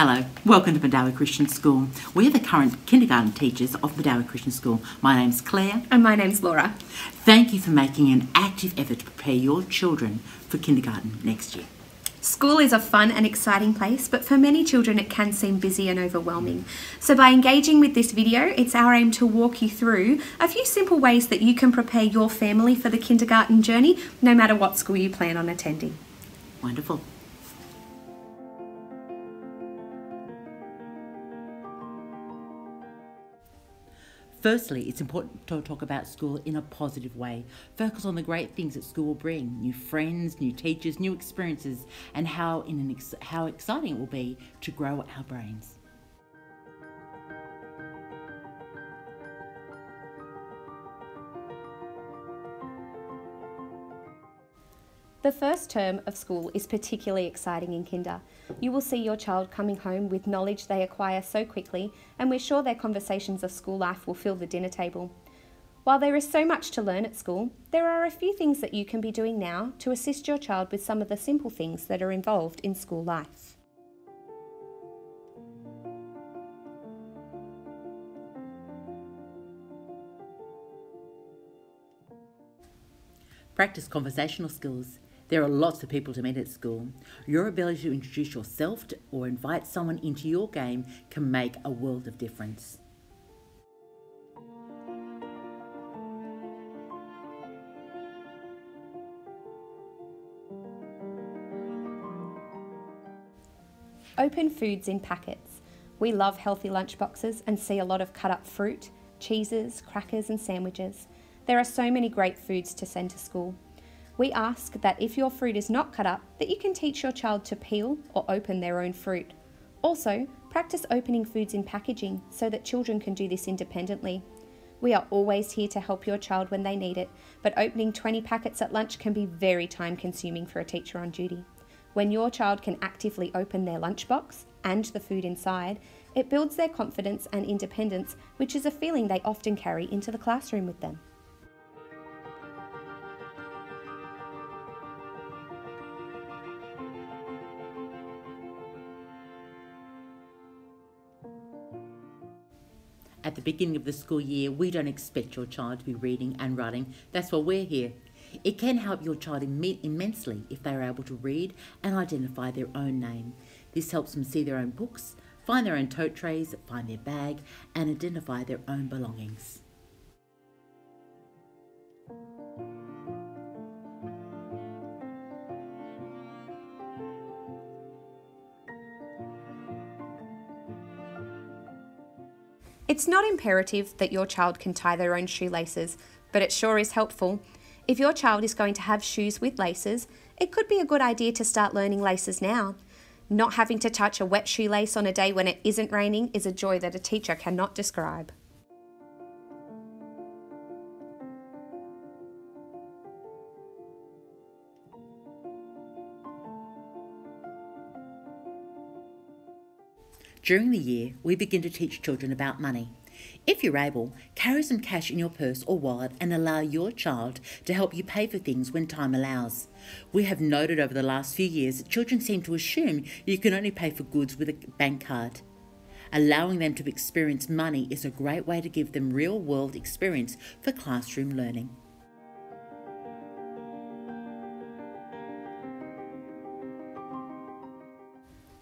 Hello, welcome to Medowie Christian School. We're the current kindergarten teachers of Medowie Christian School. My name's Claire. And my name's Laura. Thank you for making an active effort to prepare your children for kindergarten next year. School is a fun and exciting place, but for many children it can seem busy and overwhelming. So by engaging with this video, it's our aim to walk you through a few simple ways that you can prepare your family for the kindergarten journey, no matter what school you plan on attending. Wonderful. Firstly, it's important to talk about school in a positive way. Focus on the great things that school will bring new friends, new teachers, new experiences, and how, in an ex- how exciting it will be to grow our brains. The first term of school is particularly exciting in kinder. You will see your child coming home with knowledge they acquire so quickly, and we're sure their conversations of school life will fill the dinner table. While there is so much to learn at school, there are a few things that you can be doing now to assist your child with some of the simple things that are involved in school life. Practice conversational skills. There are lots of people to meet at school. Your ability to introduce yourself to, or invite someone into your game can make a world of difference. Open foods in packets. We love healthy lunchboxes and see a lot of cut up fruit, cheeses, crackers, and sandwiches. There are so many great foods to send to school. We ask that if your fruit is not cut up, that you can teach your child to peel or open their own fruit. Also, practice opening foods in packaging so that children can do this independently. We are always here to help your child when they need it, but opening 20 packets at lunch can be very time consuming for a teacher on duty. When your child can actively open their lunchbox and the food inside, it builds their confidence and independence, which is a feeling they often carry into the classroom with them. At the beginning of the school year, we don't expect your child to be reading and writing. That's why we're here. It can help your child Im- immensely if they are able to read and identify their own name. This helps them see their own books, find their own tote trays, find their bag, and identify their own belongings. It's not imperative that your child can tie their own shoelaces, but it sure is helpful. If your child is going to have shoes with laces, it could be a good idea to start learning laces now. Not having to touch a wet shoelace on a day when it isn't raining is a joy that a teacher cannot describe. During the year, we begin to teach children about money. If you're able, carry some cash in your purse or wallet and allow your child to help you pay for things when time allows. We have noted over the last few years that children seem to assume you can only pay for goods with a bank card. Allowing them to experience money is a great way to give them real world experience for classroom learning.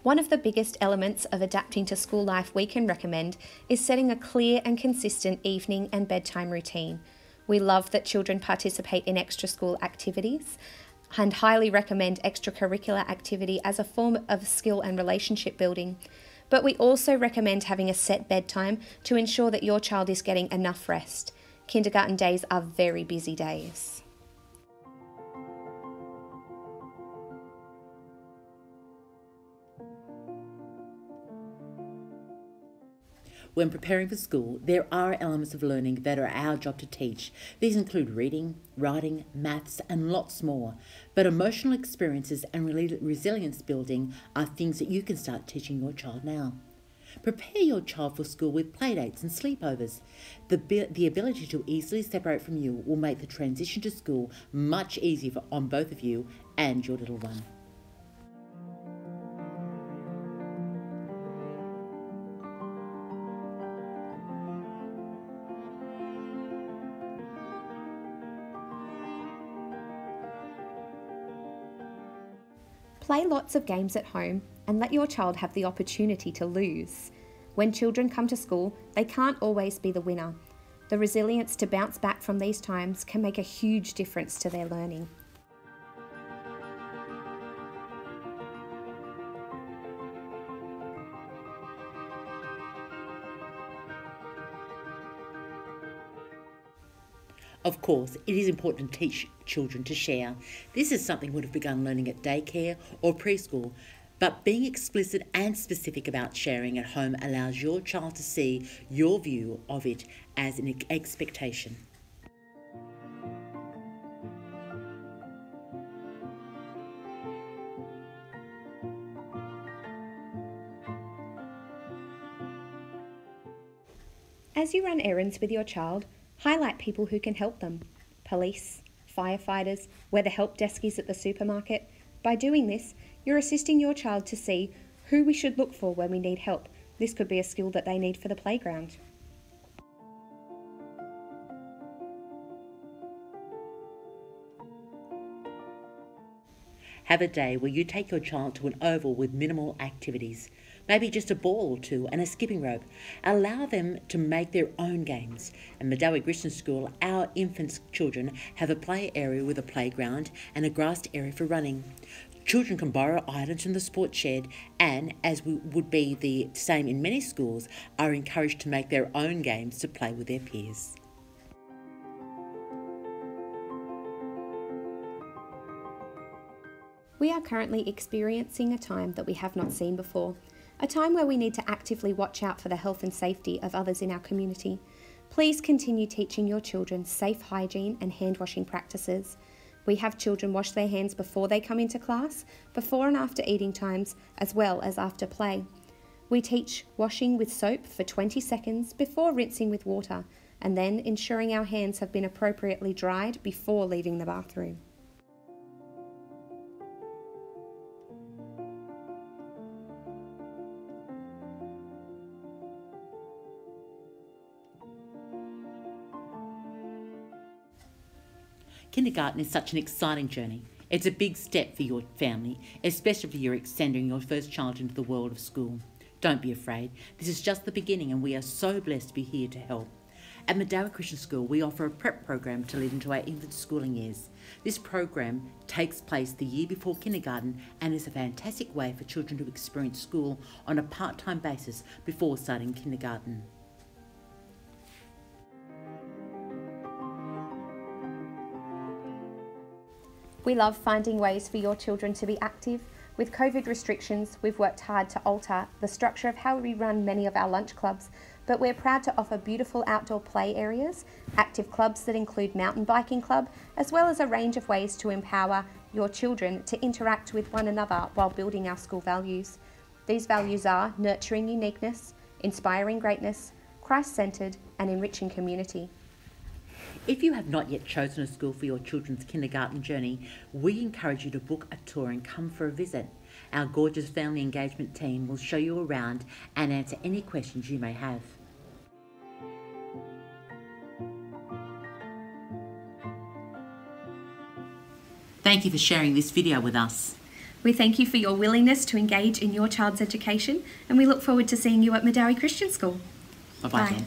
One of the biggest elements of adapting to school life we can recommend is setting a clear and consistent evening and bedtime routine. We love that children participate in extra school activities and highly recommend extracurricular activity as a form of skill and relationship building. But we also recommend having a set bedtime to ensure that your child is getting enough rest. Kindergarten days are very busy days. When preparing for school, there are elements of learning that are our job to teach. These include reading, writing, maths, and lots more. But emotional experiences and re- resilience building are things that you can start teaching your child now. Prepare your child for school with playdates and sleepovers. The, the ability to easily separate from you will make the transition to school much easier for, on both of you and your little one. Play lots of games at home and let your child have the opportunity to lose. When children come to school, they can't always be the winner. The resilience to bounce back from these times can make a huge difference to their learning. Of course, it is important to teach children to share. This is something we'd have begun learning at daycare or preschool, but being explicit and specific about sharing at home allows your child to see your view of it as an expectation. As you run errands with your child, highlight people who can help them police, firefighters, where the help desk is at the supermarket. By doing this, you're assisting your child to see who we should look for when we need help. This could be a skill that they need for the playground. Have a day where you take your child to an oval with minimal activities, maybe just a ball or two and a skipping rope. Allow them to make their own games. At Medowie Christian School, our infants' children have a play area with a playground and a grassed area for running. Children can borrow items from the sports shed and, as would be the same in many schools, are encouraged to make their own games to play with their peers. We are currently experiencing a time that we have not seen before, a time where we need to actively watch out for the health and safety of others in our community. Please continue teaching your children safe hygiene and hand washing practices. We have children wash their hands before they come into class, before and after eating times, as well as after play. We teach washing with soap for 20 seconds before rinsing with water, and then ensuring our hands have been appropriately dried before leaving the bathroom. Kindergarten is such an exciting journey. It's a big step for your family, especially if you're sending your first child into the world of school. Don't be afraid. This is just the beginning, and we are so blessed to be here to help. At Medowie Christian School, we offer a prep program to lead into our infant schooling years. This program takes place the year before kindergarten and is a fantastic way for children to experience school on a part time basis before starting kindergarten. We love finding ways for your children to be active. With COVID restrictions, we've worked hard to alter the structure of how we run many of our lunch clubs, but we're proud to offer beautiful outdoor play areas, active clubs that include mountain biking club, as well as a range of ways to empower your children to interact with one another while building our school values. These values are nurturing uniqueness, inspiring greatness, Christ-centred and enriching community. If you have not yet chosen a school for your children's kindergarten journey, we encourage you to book a tour and come for a visit. Our gorgeous family engagement team will show you around and answer any questions you may have. Thank you for sharing this video with us. We thank you for your willingness to engage in your child's education and we look forward to seeing you at Medowie Christian School. Bye-bye.